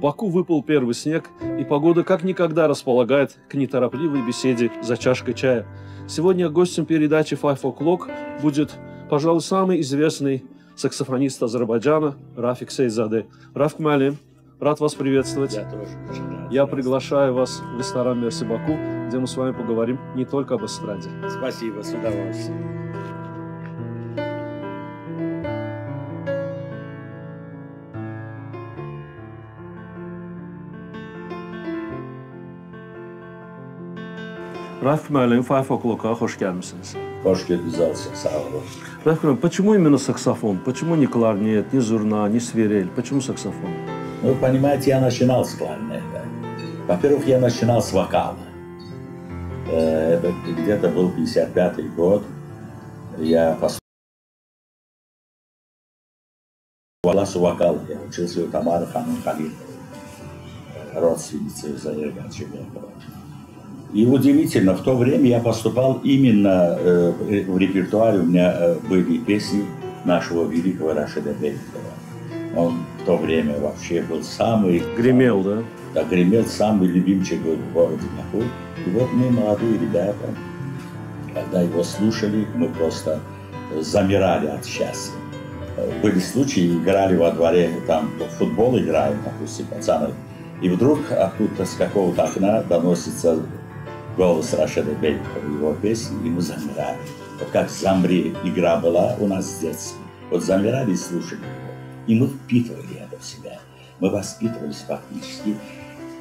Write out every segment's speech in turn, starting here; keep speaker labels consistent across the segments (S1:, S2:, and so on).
S1: Баку выпал первый снег, и погода как никогда располагает к неторопливой беседе за чашкой чая. Сегодня гостем передачи Five O'Clock будет, пожалуй, самый известный саксофонист Азербайджана Рафик Сейзаде. Рафик Малим, рад вас приветствовать.
S2: Я тоже очень рад.
S1: Я приглашаю вас в ресторан Мерси Баку, где мы с вами поговорим не только об эстраде.
S2: Спасибо, с удовольствием.
S1: Рафик Малим, Five O'Clock'a hoş gelmişsiniz.
S2: Hoş olsun, sağ olun.
S1: Рафик Малим, почему именно саксофон? Почему не кларнет, не зурна, не свирель? Почему саксофон?
S2: Ну, понимаете, я начинал с кларнета. Во-первых, я начинал с вокала. Э, Это где-то был 55-й год. Я поступил классу вокала. Я учился у Тамары Ханум Халиловой, родственницы Заира Гачебекова. И удивительно, в то время я поступал именно э, в репертуаре, у меня э, были песни нашего великого Рашида Бекетова. Он в то время вообще был самый...
S1: Гремел, да?
S2: Да, гремел самый любимчик в городе Баку. И вот мы, молодые ребята, когда его слушали, мы просто замирали от счастья. Были случаи, играли во дворе, там в футбол играют, допустим, пацаны, и вдруг откуда-то с какого-то окна доносится голос Рашида Бейкова, его песни, и мы замирали. Вот как замри игра была у нас с детства. Вот замирали и слушали его. И мы впитывали это в себя. Мы воспитывались фактически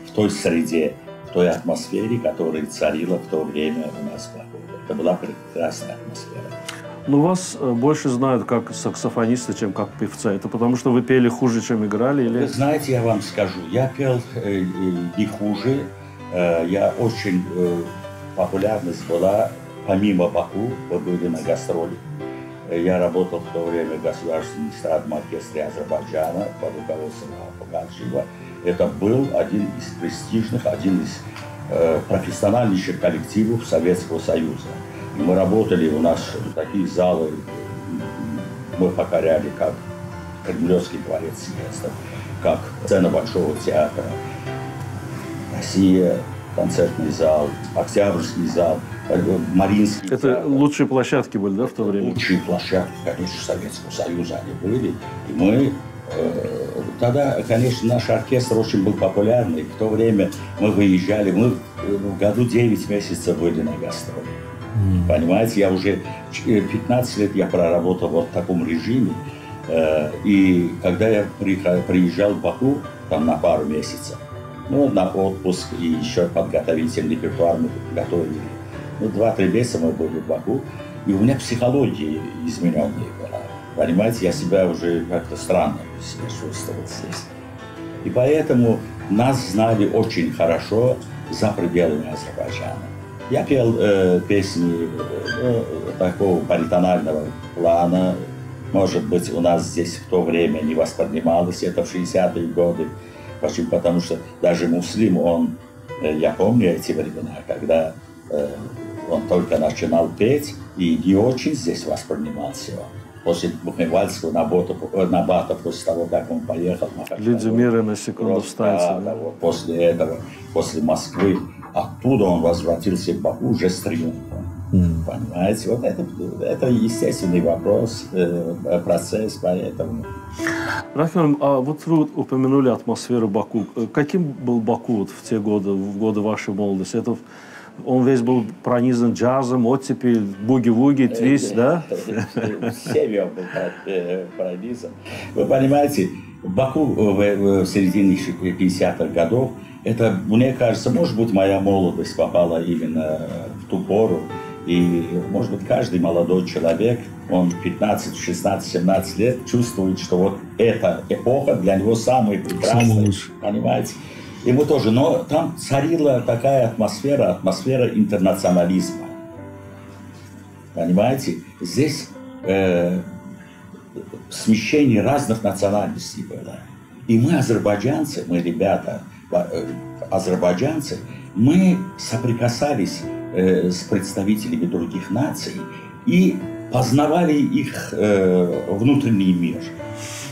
S2: в той среде, в той атмосфере, которая царила в то время у нас в Баку. Это была прекрасная атмосфера.
S1: Но вас э, больше знают как саксофониста, чем как певца. Это потому, что вы пели хуже, чем играли?
S2: Вы
S1: Или...
S2: знаете, я вам скажу, я пел э, э, и хуже. Э, я очень э, популярность была помимо Баку, мы были на гастроли. Э, Я работал в то время в Государственном эстрадном оркестре Азербайджана под руководством Пугаджиева. Это был один из престижных, один из э, профессиональнейших коллективов Советского Союза. Мы работали, у нас такие залы, мы покоряли, как Кремлевский дворец съездов, как сцена Большого театра, Россия, концертный зал, Октябрьский зал, э, Мариинский
S1: Это лучшие площадки были, да, в то время?
S2: Лучшие площадки, конечно, Советского Союза они были. И мы э, тогда, конечно, наш оркестр очень был популярный. В то время мы выезжали, мы в году 9 месяцев были на гастроли. Понимаете, я уже ч- 15 лет я проработал вот в таком режиме. Э, И когда я приезжал в Баку, там на пару месяцев, ну, на отпуск и еще подготовительный репертуар мы готовили. Ну, два-три месяца мы были в Баку, и у меня психология измененная была. Понимаете, я себя уже как-то странно себя чувствовал здесь. И поэтому нас знали очень хорошо за пределами Азербайджана. Я пел э, песни э, такого баритонального плана. Может быть, у нас здесь в то время не воспринималось это в 60-е годы. Почему? Потому что даже муслим, он, э, я помню эти времена, когда э, он только начинал петь, и не очень здесь воспринимался он. После Бухенвальского набата, э, набата, после того, как он поехал на
S1: Люди мира на секунду встаньте.
S2: да, вот после этого, после Москвы, оттуда он возвратился в Баку уже с триумфом. Понимаете, вот это, это естественный вопрос, э, процесс, поэтому...
S1: Рафик, а вот вы упомянули атмосферу Баку. Э, Каким был Баку вот в те годы, в годы вашей молодости? Это он весь был пронизан джазом, оттепель, буги-вуги, твист, да?
S2: Север был э, пронизан. Вы понимаете, Баку в, в середине 50-х годов, это, мне кажется, может быть, моя молодость попала именно в ту пору. И, может быть, каждый молодой человек, он в 15, 16, 17 лет чувствует, что вот эта эпоха для него самая прекрасная. Понимаете? Мы тоже. Но там царила такая атмосфера, атмосфера интернационализма. Понимаете? Здесь э, смещение разных национальностей было. И мы, азербайджанцы, мы, ребята, э, азербайджанцы, мы соприкасались э, с представителями других наций и познавали их э, внутренний мир.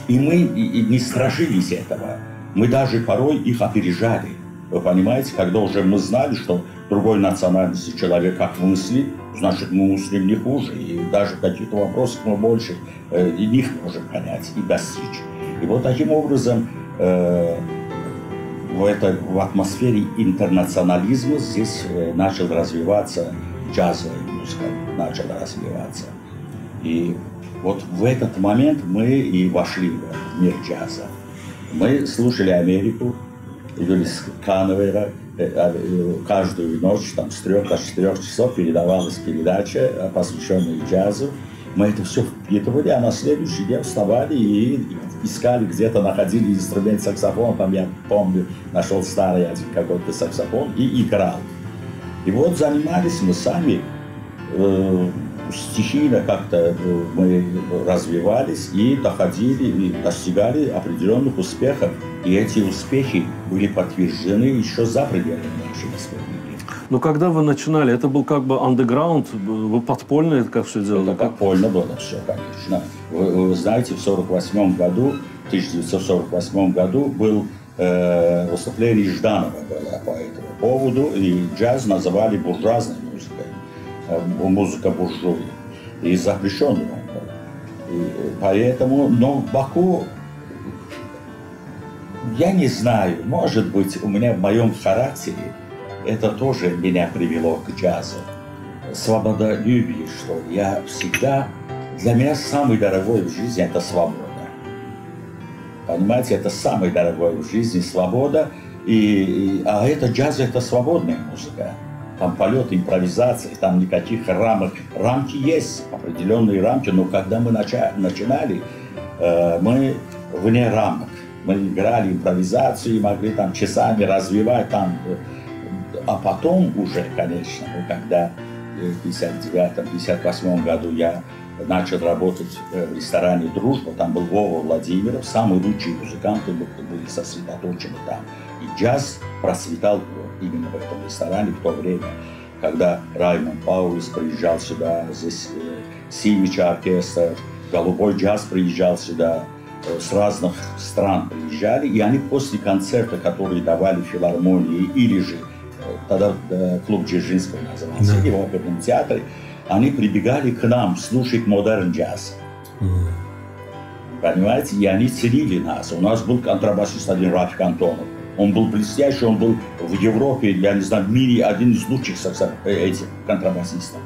S2: И мы не страшились этого. Мы даже порой их опережали. Вы понимаете, когда уже мы знали, что другой национальности человек как мыслит, значит, мы мыслим не хуже. И даже в каких-то вопросах мы больше э, них можем понять и достичь. И вот таким образом э, в, это, в атмосфере интернационализма здесь э, начал развиваться джазовая музыка, начала развиваться. И вот в этот момент мы и вошли в мир джаза. Мы слушали Америку, Юлис Канвера, э, а, э, каждую ночь там, с трех до четырех часов передавалась передача, посвященная джазу. Мы это все впитывали, а на следующий день вставали и искали где-то, находили инструмент саксофон, там я помню, нашел старый один какой-то саксофон и играл. И вот занимались мы сами, э, стихийно как-то э, мы развивались и доходили, и достигали определенных успехов. И эти успехи были подтверждены еще за пределами нашей республики.
S1: Но когда вы начинали, это был как бы андеграунд, вы подпольно это как все делали?
S2: Это подпольно было все, конечно. Вы, вы знаете, в 48 году, 1948 году был э, выступление Жданова было по этому поводу, и джаз называли буржуазной музыкой, э, музыка буржуи, и запрещенный он был. Поэтому, но в Баку я не знаю, может быть, у меня в моем характере это тоже меня привело к джазу. Свободолюбие, что я всегда... Для меня самый дорогой в жизни – это свобода. Понимаете, это самый дорогой в жизни свобода. И, и, а это джаз – это свободная музыка. Там полет, импровизация, там никаких рамок. Рамки есть, определенные рамки, но когда мы нача, начинали, э, мы вне рамок. Мы играли импровизацию и могли там часами развивать там э, а потом уже, конечно, ну, когда в 59-58 году я начал работать э, в ресторане «Дружба», там был Вова Владимиров, самые лучшие музыканты были сосредоточены там. И джаз процветал именно в этом ресторане в то время, когда Раймонд Паулис приезжал сюда, здесь э, Симича оркестр, Голубой джаз приезжал сюда, э, с разных стран приезжали, и они после концерта, которые давали филармонии или же тогда э, клуб Дзержинского назывался, да. в оперном театре, они прибегали к нам слушать модерн джаз. Mm. Понимаете? И они ценили нас. У нас был контрабасист один Рафик Антонов. Он был блестящий, он был в Европе, я не знаю, в мире один из лучших э, этих контрабасистов.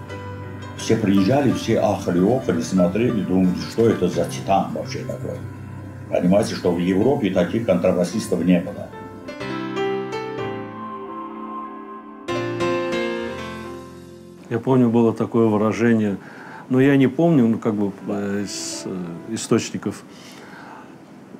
S2: Все приезжали, все ахали, охали, смотрели, думали, что это за титан вообще такой. Понимаете, что в Европе таких контрабасистов не было.
S1: Я помню, было такое выражение, но я не помню, ну, как бы э, из э, источников.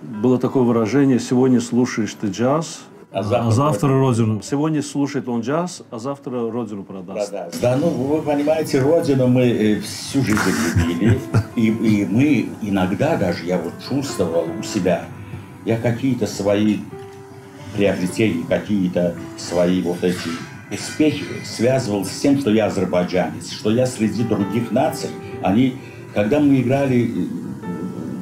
S1: Было такое выражение, сегодня слушаешь ты джаз, а завтра, а завтра родину. Сегодня слушает он джаз, а завтра родину продаст.
S2: продаст. Да, ну вы понимаете, родину мы э, всю жизнь любили, и, и мы иногда даже, я вот чувствовал у себя, я какие-то свои приобретения, какие-то свои вот эти успехи связывал с тем, что я азербайджанец, что я среди других наций. Они, когда мы играли,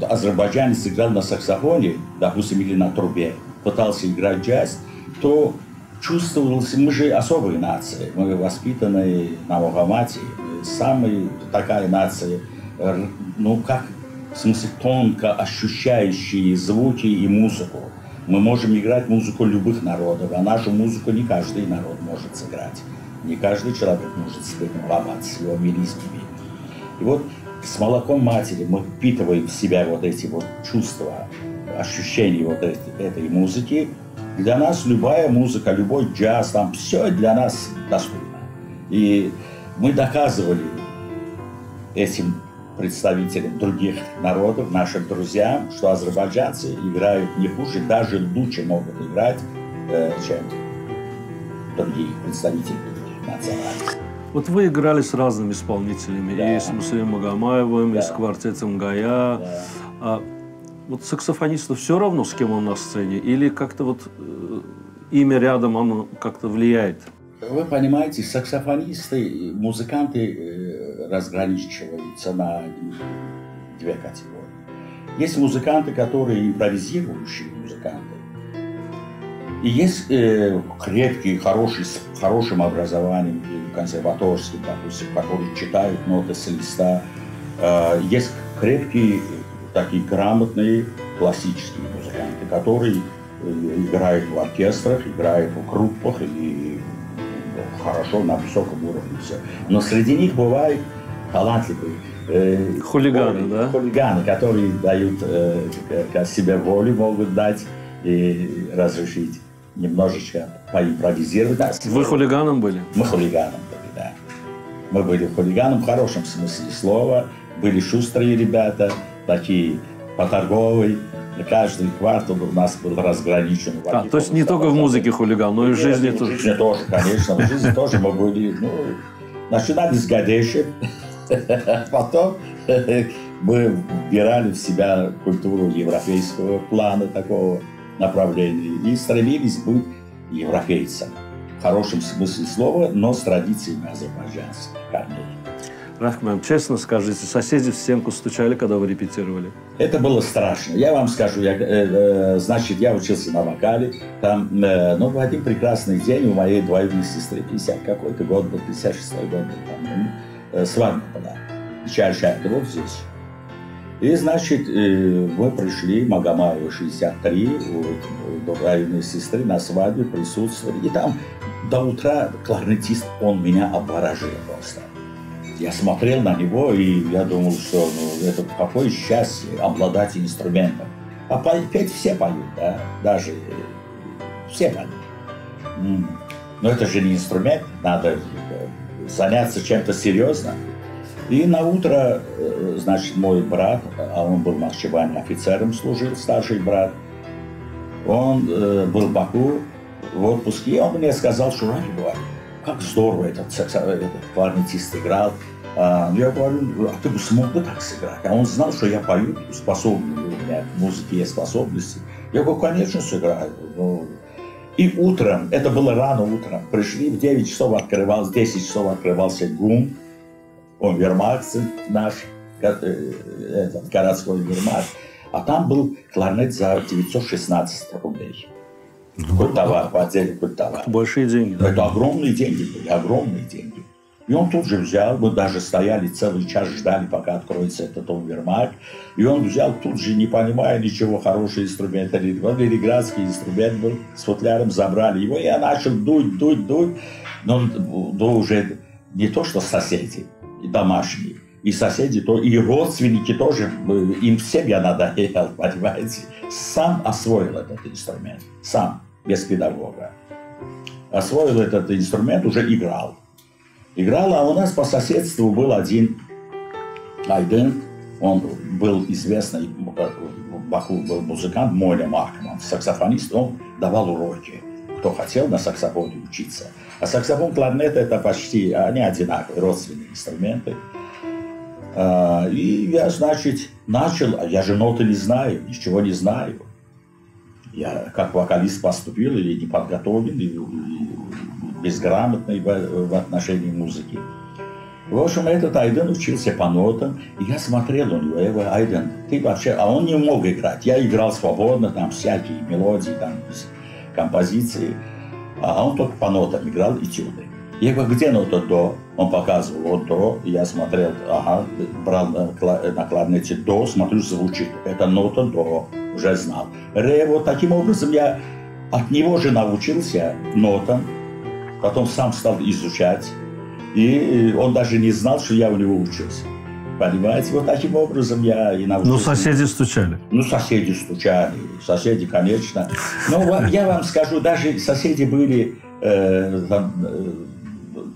S2: азербайджанец играл на саксофоне, допустим, или на трубе, пытался играть джаз, то чувствовался, мы же особые нации, мы воспитанные на Мухаммаде, самая такая нация, ну как, в смысле, тонко ощущающие звуки и музыку. Мы можем играть музыку любых народов, а нашу музыку не каждый народ может сыграть. Не каждый человек может спеть ломать с его мелизмами. И вот с молоком матери мы впитываем в себя вот эти вот чувства, ощущения вот этой музыки. Для нас любая музыка, любой джаз, там все для нас доступно. И мы доказывали этим представителям других народов, нашим друзьям, что азербайджанцы играют не хуже, даже лучше могут играть, э, чем другие представители других национальностей.
S1: Вот вы играли с разными исполнителями, да. и с Муслимом Магомаевым, да. и с квартетом Гая. Да. А вот саксофонисту все равно, с кем он на сцене, или как-то вот э, имя рядом, оно как-то влияет?
S2: Вы понимаете, саксофонисты, музыканты э, разграничиваются на две категории. Есть музыканты, которые импровизирующие музыканты. И есть э, крепкие, хорошие, с хорошим образованием, консерваторские, допустим, которые читают ноты с листа. Э, есть крепкие, такие грамотные классические музыканты, которые э, играют в оркестрах, играют в группах и хорошо на высоком уровне все. Но среди них бывают талантливые
S1: э, хулиганы, да?
S2: Хулиганы, которые дают э, себе волю, могут дать и разрешить немножечко поимпровизировать.
S1: Вы хулиганом были?
S2: Мы хулиганом были, да. Мы были хулиганом в хорошем смысле слова. Были шустрые ребята, такие поторговые. Каждый квартал у нас был разграничен.
S1: А, то есть не только в музыке хулиган, но и в жизни тоже?
S2: В жизни тоже, конечно. В жизни тоже мы были, ну, начинали с гадейшим. Потом мы вбирали в себя культуру европейского плана такого направлении и стремились быть европейцами. В хорошем смысле слова, но с традициями азербайджанских корней.
S1: Рахман, честно скажите, соседи в стенку стучали, когда вы репетировали?
S2: Это было страшно. Я вам скажу, я, э, э, значит, я учился на вокале. Там, э, ну, в один прекрасный день у моей двоюродной сестры, 50 какой-то год был, 56 год был, по-моему, э, свадьба была. Печаль вот здесь. И, значит, э, мы пришли, Магомаева 63, у двоюродной сестры на свадьбе присутствовали. И там до утра кларнетист, он меня обворожил просто. Я смотрел на него, и я думал, что ну, это какое счастье обладать инструментом. А петь все поют, да, даже э, все поют. Но это же не инструмент, надо э, заняться чем-то серьезным. И на утро, э, значит, мой брат, а он был в Нахчеване офицером служил, старший брат, он э, был в Баку в отпуске, и он мне сказал, что ради как здорово этот, этот кларнетист играл. А, я говорю, а ты бы смог бы так сыграть? А он знал, что я пою, способный, у меня в музыке есть способности. Я говорю, конечно, сыграю. Ну, и утром, это было рано утром, пришли, в 9 часов открывался, в 10 часов открывался ГУМ, он вермахт наш, э, этот городской вермахт, а там был кларнет за 916 рублей. Какой товар, по отделе какой товар.
S1: Большие деньги.
S2: Да? Это огромные деньги были, огромные деньги. И он тут же взял, мы даже стояли целый час, ждали, пока откроется этот универмаг. И он взял тут же, не понимая ничего, хороший инструмент. Ленинградский инструмент был с футляром, забрали его. Я начал дуть, дуть, дуть. Но ну, уже не то, что соседи, домашние, и соседи, то и родственники тоже, им всем я надоел, понимаете. Сам освоил этот инструмент, сам, без педагога. Освоил этот инструмент, уже играл. Играл, а у нас по соседству был один Айден, он был известный, в Баку был музыкант Моля Маркман, саксофонист, он давал уроки, кто хотел на саксофоне учиться – а саксофон, кларнет – это почти, они одинаковые, родственные инструменты. А, и я, значит, начал, а я же ноты не знаю, ничего не знаю. Я как вокалист поступил или не подготовлен, или, или безграмотный в, отношении музыки. В общем, этот Айден учился по нотам, и я смотрел на него, я говорю, Айден, ты вообще... А он не мог играть. Я играл свободно, там всякие мелодии, там композиции. А он только по нотам играл этюды. Я говорю, где нота до? Он показывал, вот до. Я смотрел, ага, брал на, на кларнете до, смотрю, звучит. Это нота до, уже знал. Ре, вот таким образом я от него же научился нотам, потом сам стал изучать. И он даже не знал, что я у него учился. Понимаете, вот таким образом я и научился.
S1: Ну, соседи стучали.
S2: Ну, соседи стучали. Соседи, конечно. Но я вам скажу, даже соседи были э, там, э,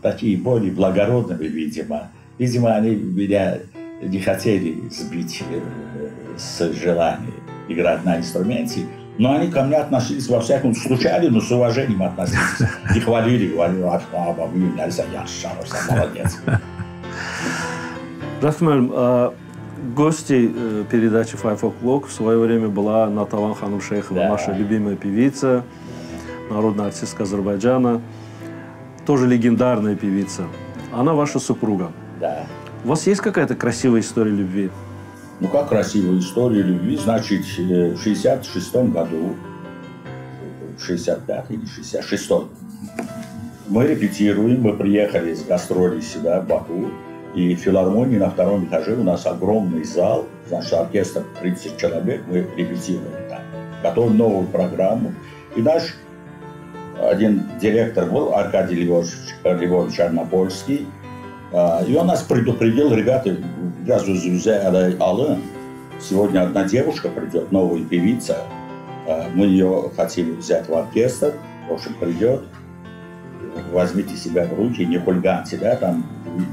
S2: такие более благородными, видимо. Видимо, они меня не хотели сбить э, с желания играть на инструменте. Но они ко мне относились во всяком стучали, но с уважением относились. И хвалили, говорили, а, баба, нельзя, я молодец.
S1: Рафмель, а гостей э, передачи Five O'Clock в свое время была Наталан Ханум Шейхова, да. наша любимая певица, народная артистка Азербайджана, тоже легендарная певица. Она ваша супруга.
S2: Да.
S1: У вас есть какая-то красивая история любви?
S2: Ну, как красивая история любви? Значит, э, в 66 году 65 или 66 Мы репетируем, мы приехали с гастролей сюда, в Баку, и в филармонии на втором этаже у нас огромный зал, значит, оркестр 30 человек, мы репетируем там. Готовим новую программу. И наш один директор был, Аркадий Львович, Львович Арнопольский, а, и он нас предупредил, ребята, Алын, сегодня одна девушка придет, новая певица, а, мы ее хотим взять в оркестр, в общем, придет, возьмите себя в руки, не хулиганьте, да, там,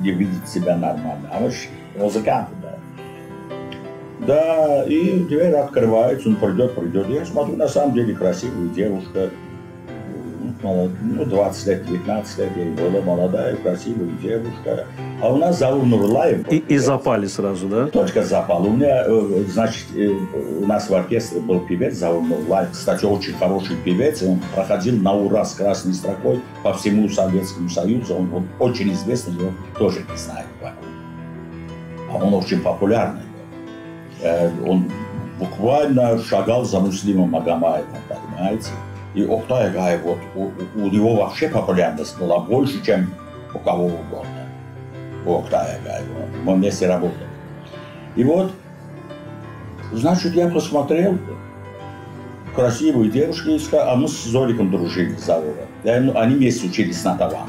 S2: не видите себя нормально, а вы музыканты, да. Да, и дверь открывается, он придет, придет. Я смотрю, на самом деле красивая девушка, молод... ну, 20 лет, 19 лет ей было, молодая, красивая девушка. А у нас зовут Нурлаев.
S1: И, и запали сразу, да?
S2: Точка запала. У меня, э, значит, э, у нас в оркестре был певец зовут Нурлаев. Кстати, очень хороший певец. Он проходил на ура с красной строкой по всему Советскому Союзу. Он, он очень известный, его тоже не знают. А он очень популярный. Э, он буквально шагал за Муслимом Магомаевым, понимаете? И Октай Гаев, вот, у, у него вообще популярность была больше, чем у кого угодно. У Октая Гаева. Мы вместе работали. И вот, значит, я посмотрел, красивые девушки, а мы с Золиком дружили с завода. Они вместе учились на Таван,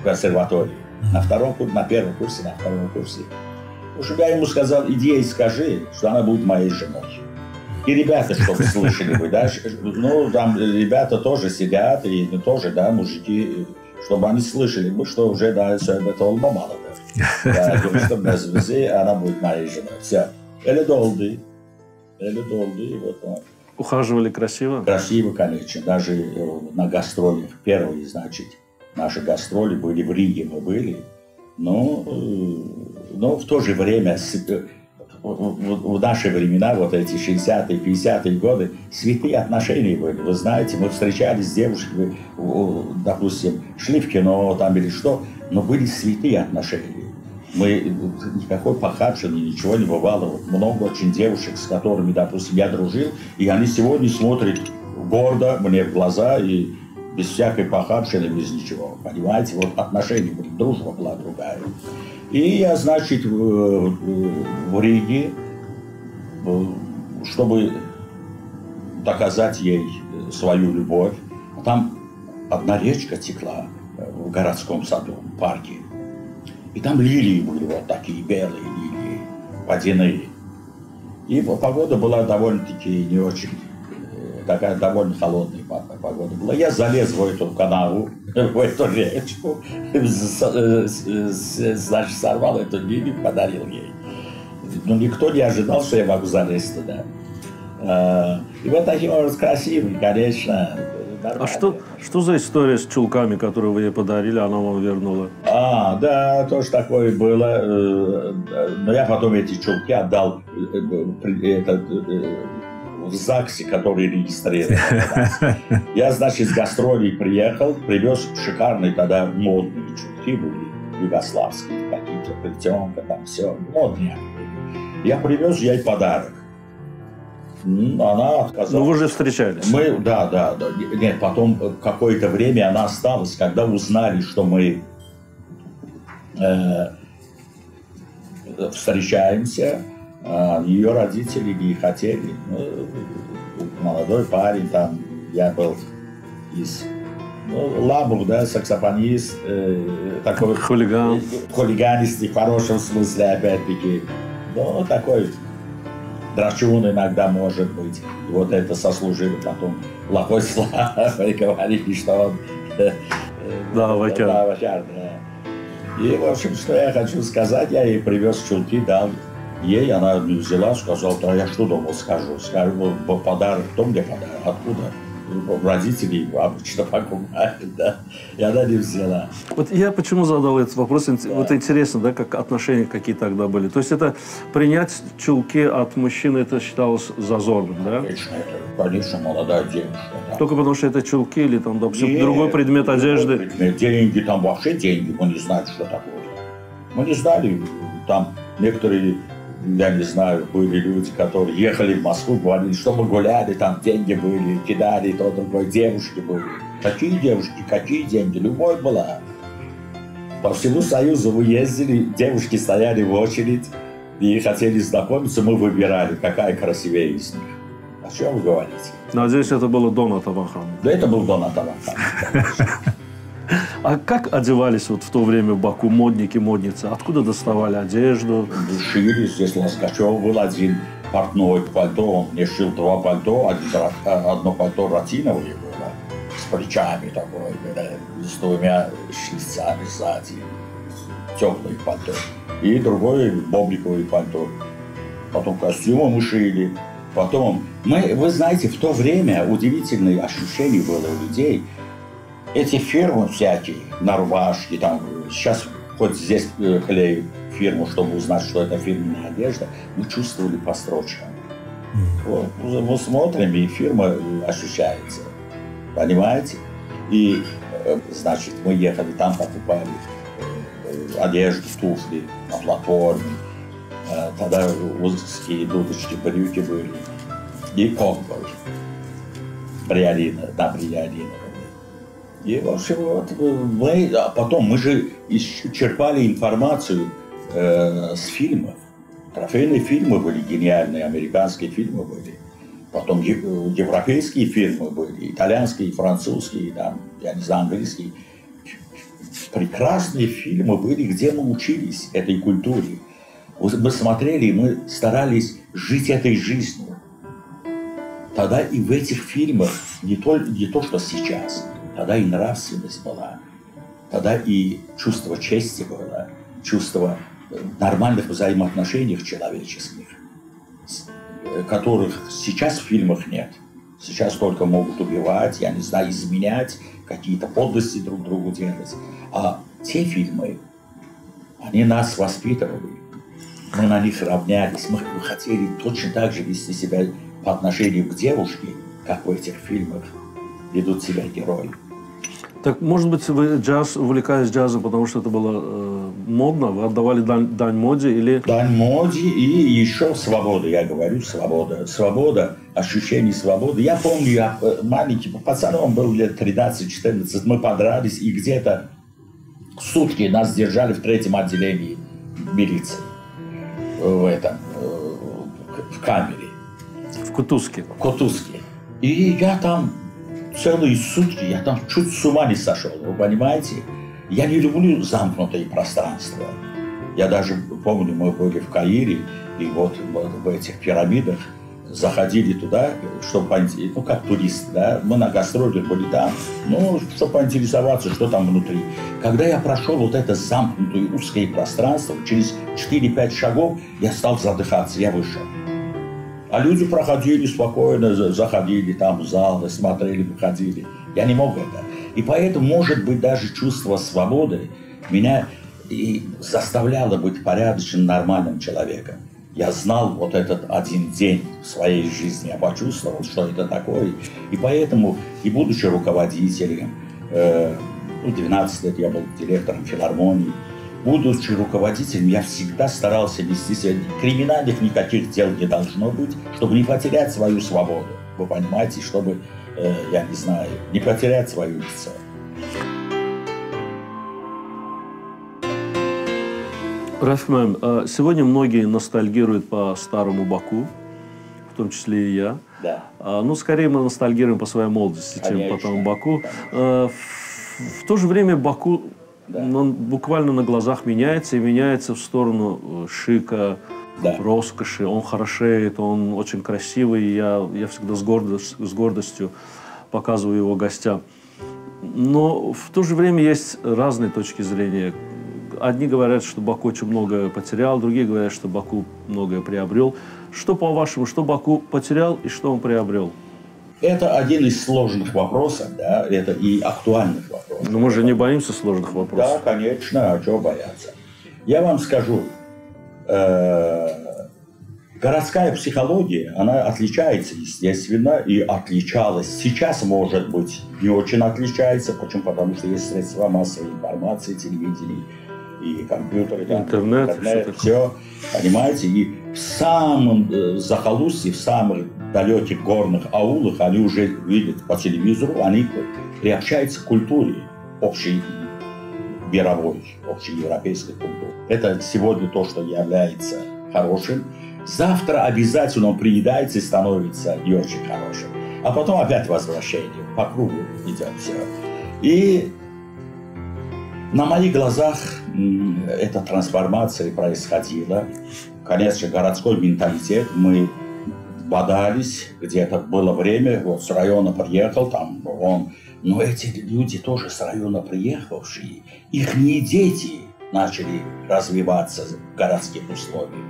S2: в консерватории. На втором курсе, на первом курсе, на втором курсе. В общем, я ему сказал, иди и скажи, что она будет моей женой. И ребята, чтобы слышали вы, да, ну, там ребята тоже сидят, и тоже, да, мужики, чтобы они слышали, мы что уже, да, это olma mало, да. Görüştüm biz bizi, она будет моей женой. Все. Öyle de oldu. Öyle de oldu. И вот,
S1: Ухаживали красиво?
S2: Красиво, конечно. Даже э, на гастролях. Первые, значит, наши гастроли были в Риге, мы были. Но, э, но в то же время в, в наши времена, вот эти 60-е, 50-е годы, святые отношения были. Вы знаете, мы встречались с девушками, допустим, шли в кино там или что, но были святые отношения. Мы, никакой похабщины, ничего не бывало. Вот много очень девушек, с которыми, допустим, я дружил, и они сегодня смотрят гордо мне в глаза и без всякой похабщины, без ничего. Понимаете, вот отношения были, дружба была другая. И я, значит, в, в Риге, чтобы доказать ей свою любовь, там одна речка текла в городском саду, в парке. И там лилии были вот такие белые лилии, водяные. И погода была довольно-таки не очень такая довольно холодная погода была. Я залез в эту канаву, в эту речку, значит, сорвал эту лилию, подарил ей. Но никто не ожидал, что я могу залезть туда. А, и вот таким образом красивый, конечно.
S1: Нормально. А что, что за история с чулками, которые вы ей подарили, она вам вернула?
S2: А, да, тоже такое было. Э, но я потом эти чулки отдал э, э, этот в ЗАГСе, который регистрирован. Я, значит, с гастролей приехал, привез шикарные тогда модные чулки были, югославские, какие-то, плетенка, там все, модные. Я привез ей подарок. Она отказалась. Ну,
S1: вы же встречались.
S2: Мы, да, да, да. Нет, потом какое-то время она осталась, когда узнали, что мы э, встречаемся ее родители не хотели. Ну, молодой парень там, я был из ну, Лабух, да, саксофонист, э, такой...
S1: Хулиган.
S2: Хулиганист в хорошем смысле, опять-таки. Ну, такой драчун иногда может быть. И вот это сослужило потом плохой славой, говорили, что он...
S1: Э, да, вакяр.
S2: Да, вакяр, да. И, в общем, что я хочу сказать, я ей привез чулки, дал Ей она взяла, сказала, да я что думал, скажу. Скажу, подарок, кто мне подарок, откуда? родители обычно покупают, да, и она не взяла.
S1: Вот я почему задал этот вопрос, да. вот интересно, да, как отношения какие тогда были. То есть это принять чулки от мужчины, это считалось зазорным, да?
S2: Конечно, это, конечно, молодая девушка.
S1: Да. Только потому что это чулки или там, допустим, Нет, другой предмет другой одежды?
S2: Предмет, деньги, там вообще деньги, мы не знаем, что такое. Мы не знали, там некоторые я не знаю, были люди, которые ехали в Москву, говорили, что мы гуляли, там деньги были, кидали, то другой, девушки были. Какие девушки, какие деньги, любовь была. По всему Союзу вы ездили, девушки стояли в очередь и хотели знакомиться, мы выбирали, какая красивее из них. О чем вы говорите?
S1: Надеюсь, это было до Натавахана.
S2: Да это был до Натавахана.
S1: А как одевались вот в то время в Баку модники, модницы? Откуда доставали одежду?
S2: Шили, здесь Ласкачев был один портной пальто, он мне шил два пальто, один, одно пальто ратиновое было, с плечами такое, с двумя шлицами сзади, теплое пальто, и другое бобриковое пальто. Потом костюмы мы шили, потом... Мы, вы знаете, в то время удивительное ощущение было у людей – эти фирмы всякие, норвашки, там, сейчас хоть здесь э, клею фирму, чтобы узнать, что это фирменная одежда, мы чувствовали по строчкам. Вот. Мы смотрим, и фирма ощущается. Понимаете? И, э, значит, мы ехали там, покупали э, одежду, туфли на платформе. Тогда узкие дудочки, брюки были. И комбой. Бриолина, да, бриолина. И, в общем, вот мы, а потом мы же черпали информацию э, с фильмов. Трофейные фильмы были гениальные, американские фильмы были. Потом европейские фильмы были, итальянские, французские, там, я не знаю, английские. Прекрасные фильмы были, где мы учились этой культуре. Мы смотрели, мы старались жить этой жизнью. Тогда и в этих фильмах не то, не то что сейчас – Тогда и нравственность была, тогда и чувство чести было, чувство э, нормальных взаимоотношений человеческих, э, которых сейчас в фильмах нет. Сейчас только могут убивать, я не знаю, изменять, какие-то подлости друг другу делать. А те фильмы, они нас воспитывали. Мы на них равнялись. Мы хотели точно так же вести себя по отношению к девушке, как в этих фильмах ведут себя герои.
S1: Так, может быть, вы джаз, увлекались джазом, потому что это было э, модно? Вы отдавали дань, дань моде или...
S2: Дань моде и еще свобода, я говорю, свобода. Свобода, ощущение свободы. Я помню, я э, маленький пацаном был лет 13-14, мы подрались, и где-то сутки нас держали в третьем отделении милиции. В этом, э, в камере.
S1: В Кутузке.
S2: В Кутузке. И я там целые сутки я там чуть с ума не сошел, вы понимаете? Я не люблю замкнутые пространства. Я даже помню, мы были в Каире, и вот, вот в этих пирамидах заходили туда, чтобы, ну, как турист, да, мы на гастролях были там, ну, чтобы поинтересоваться, что там внутри. Когда я прошел вот это замкнутое узкое пространство, через 4-5 шагов я стал задыхаться, я вышел. А люди проходили спокойно, заходили там в зал, смотрели, выходили. Я не мог это. И поэтому, может быть, даже чувство свободы меня и заставляло быть порядочным, нормальным человеком. Я знал вот этот один день в своей жизни, я почувствовал, что это такое. И поэтому, и будучи руководителем, э, ну, 12 лет я был директором филармонии, будучи руководителем, я всегда старался вести себя. Криминальных никаких дел не должно быть, чтобы не потерять свою свободу. Вы понимаете, чтобы, э, я не знаю, не потерять свое лицо.
S1: Рафимаем, а сегодня многие ностальгируют по старому Баку, в том числе и я.
S2: Да.
S1: А, ну, скорее мы ностальгируем по своей молодости, Конечно. чем по тому Баку. А, в, в то же время Баку да. он буквально на глазах меняется и меняется в сторону э, шика, да. роскоши. Он хорошеет, он очень красивый. Я, я всегда с, гордость, с гордостью показываю его гостям. Но в то же время есть разные точки зрения. Одни говорят, что Баку очень многое потерял, другие говорят, что Баку многое приобрел. Что, по-вашему, что Баку потерял и что он приобрел?
S2: Это один из сложных вопросов, да, это и актуальных вопросов.
S1: Но мы же не боимся сложных вопросов.
S2: Да, конечно, а чего бояться. Я вам скажу, э, городская психология, она отличается, естественно, и отличалась. Сейчас, может быть, не очень отличается. Почему? Потому что есть средства массовой информации, телевидение. И компьютеры,
S1: там, интернет,
S2: интернет все, понимаете, и в самом э, захолустье, в самых далеких горных аулах они уже видят по телевизору, они приобщаются к культуре общей мировой, общеевропейской культуры. Это сегодня то, что является хорошим. Завтра обязательно он приедается и становится не очень хорошим. А потом опять возвращение. По кругу идет все. И на моих глазах эта трансформация происходила. Конечно, городской менталитет. Мы бодались, где-то было время, вот с района приехал, там он... Но эти люди тоже с района приехавшие, их не дети начали развиваться в городских условиях.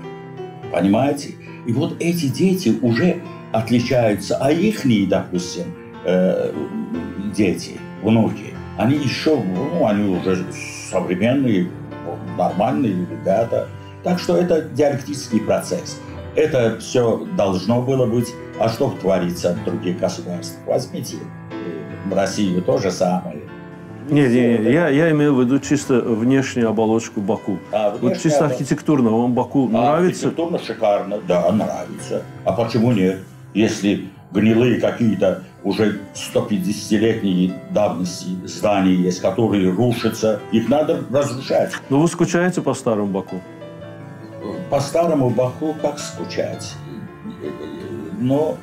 S2: Понимаете? И вот эти дети уже отличаются, а их, допустим, э, дети, внуки, они еще, ну, они уже современные, нормальные ребята. Так что это диалектический процесс. Это все должно было быть. А что творится в других государствах? Возьмите в Россию то же самое.
S1: Не, не, не. Я, я имею в виду чисто внешнюю оболочку Баку. А, вот чисто архитектурно вам Баку а, нравится?
S2: Архитектурно шикарно, да, нравится. А почему нет? Если гнилые какие-то уже 150-летние давности здания есть, которые рушатся, их надо разрушать.
S1: Но вы скучаете по старому Баку?
S2: По старому Баку как скучать? Но,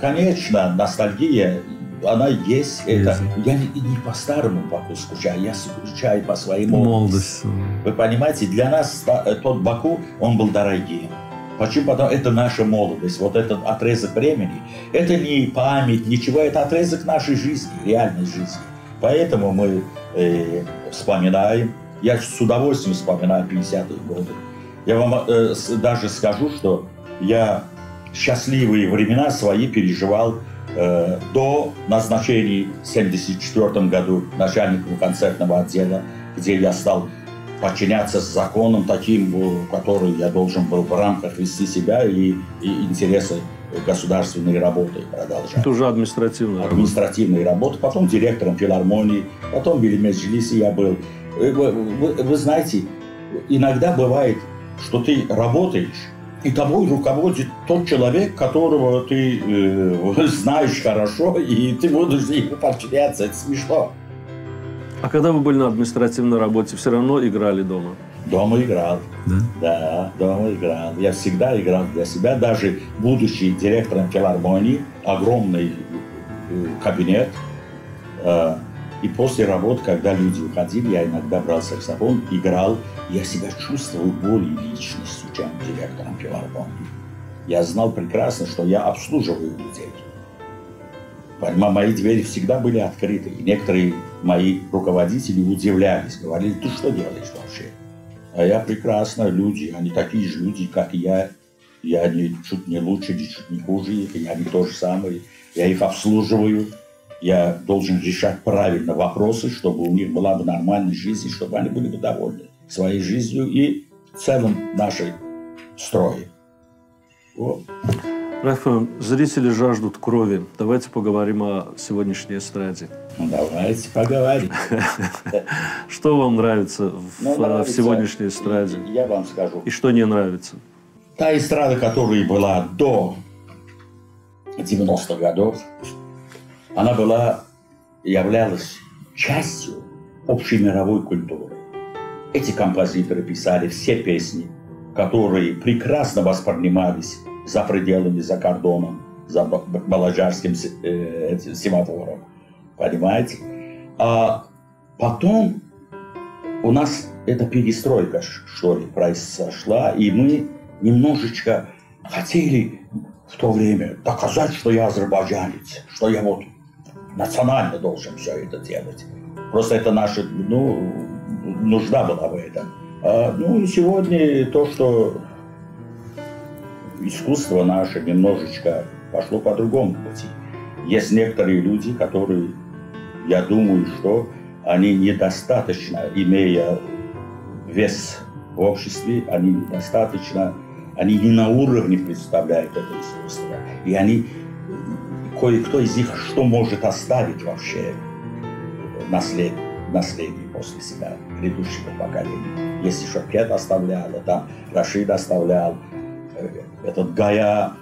S2: конечно, ностальгия она есть. Это, я не, не по старому Баку скучаю, я скучаю по своей молодости. молодости. Вы понимаете, для нас тот Баку, он был дорогим. Почему? Потому это наша молодость, вот этот отрезок времени. Это не память, ничего, это отрезок нашей жизни, реальной жизни. Поэтому мы э, вспоминаем, я с удовольствием вспоминаю 50-е годы. Я вам э, даже скажу, что я счастливые времена свои переживал э, до назначения в 1974 году начальником концертного отдела, где я стал подчиняться законам таким, который я должен был в рамках вести себя и, и интересы государственной работы продолжать.
S1: Это уже административная
S2: работа. Административная работа. Потом директором филармонии, потом в Белимеджлисе я был. Вы, вы, вы знаете, иногда бывает, что ты работаешь, и тобой руководит тот человек, которого ты э, знаешь хорошо, и ты будешь ему подчиняться. Это смешно.
S1: А когда вы были на административной работе, все равно играли дома?
S2: Дома играл. Да? Да, дома играл. Я всегда играл для себя, даже будучи директором филармонии, огромный э, кабинет. Э, и после работы, когда люди уходили, я иногда брал саксофон, играл. Я себя чувствовал более личностью, чем директором филармонии. Я знал прекрасно, что я обслуживаю людей. Мои двери всегда были открыты. И некоторые мои руководители удивлялись, говорили, ты что делаешь вообще? А я прекрасно, люди, они такие же люди, как я. Я не, чуть не лучше, не чуть не хуже их, и они то же самое. Я их обслуживаю. Я должен решать правильно вопросы, чтобы у них была бы нормальная жизнь, чтобы они были бы довольны своей жизнью и в целом нашей строе.
S1: Вот. Рафаэль, зрители жаждут крови. Давайте поговорим о сегодняшней эстраде.
S2: Ну, давайте поговорим.
S1: Что вам нравится в, ну, нравится, в сегодняшней эстраде?
S2: Я вам скажу.
S1: И что не нравится?
S2: Та эстрада, которая была до 90-х годов, она была, являлась частью общей мировой культуры. Эти композиторы писали все песни, которые прекрасно воспринимались за пределами, за кордоном, за Балажарским э, семафором. Понимаете? А потом у нас эта перестройка, что ли, произошла, и мы немножечко хотели в то время доказать, что я азербайджанец, что я вот национально должен все это делать. Просто это наша, ну, нужда была в этом. А, ну и сегодня то, что искусство наше немножечко пошло по другому пути. Есть некоторые люди, которые, я думаю, что они недостаточно, имея вес в обществе, они недостаточно, они не на уровне представляют это искусство. И они, кое-кто из них что может оставить вообще наследие, наследие после себя грядущего поколения. Если Шапкет оставлял, там Рашид оставлял, этот Гая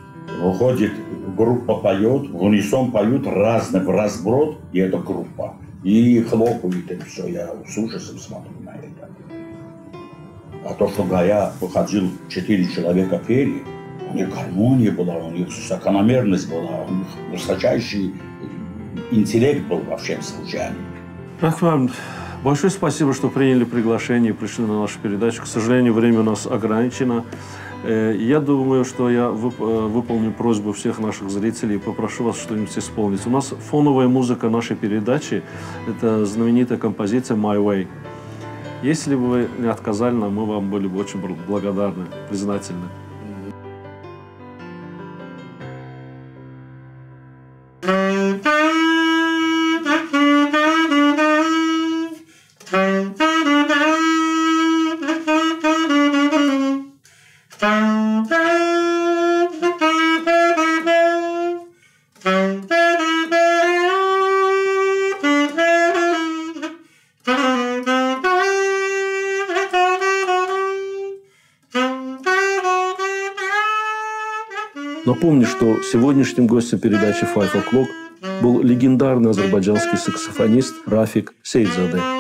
S2: выходит, группа поет, в унисон поют разные, в разброд, и это группа. И хлопают, и все, я с ужасом смотрю на это. А то, что Гая выходил, четыре человека пели, у них гармония была, у них закономерность была, у них высочайший интеллект был во всем случае.
S1: Рахман, большое спасибо, что приняли приглашение и пришли на нашу передачу. К сожалению, время у нас ограничено. Э, я думаю, что я э, выполню просьбу всех наших зрителей и попрошу вас что-нибудь исполнить. У нас фоновая музыка нашей передачи – это знаменитая композиция «My Way». Если бы вы не отказали нам, мы вам были бы очень благодарны, признательны. Напомню, что сегодняшним гостем передачи Five O'Clock был легендарный азербайджанский саксофонист Рафик Сейдзаде.